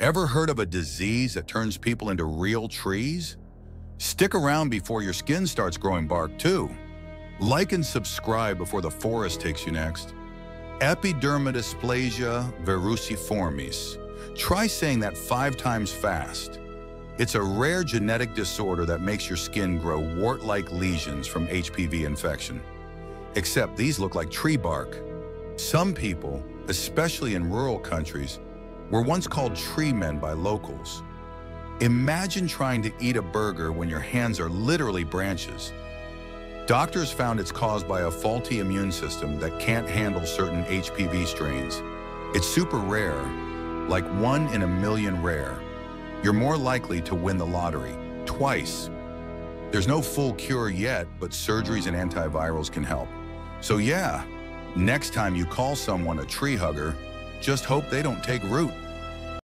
Ever heard of a disease that turns people into real trees? Stick around before your skin starts growing bark too. Like and subscribe before the forest takes you next. Epidermodysplasia verruciformis. Try saying that five times fast. It's a rare genetic disorder that makes your skin grow wart-like lesions from HPV infection. Except these look like tree bark. Some people, especially in rural countries, were once called tree men by locals. Imagine trying to eat a burger when your hands are literally branches. Doctors found it's caused by a faulty immune system that can't handle certain HPV strains. It's super rare, like one in a million rare. You're more likely to win the lottery, twice. There's no full cure yet, but surgeries and antivirals can help. So yeah, next time you call someone a tree hugger, just hope they don't take root.